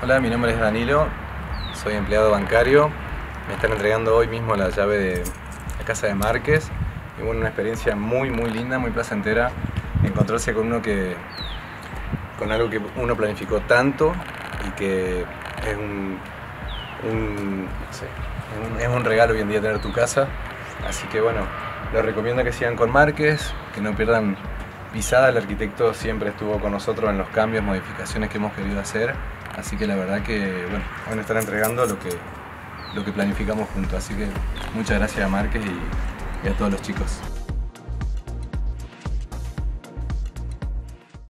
Hola, mi nombre es Danilo, soy empleado bancario. Me están entregando hoy mismo la llave de la casa de Márquez. Y bueno, una experiencia muy, muy linda, muy placentera. Encontrarse con uno que. con algo que uno planificó tanto y que es un. un es un regalo hoy en día tener tu casa. Así que bueno, les recomiendo que sigan con Márquez, que no pierdan pisada. El arquitecto siempre estuvo con nosotros en los cambios, modificaciones que hemos querido hacer. Así que la verdad que bueno, hoy nos están entregando lo que, lo que planificamos juntos. Así que muchas gracias a Márquez y, y a todos los chicos.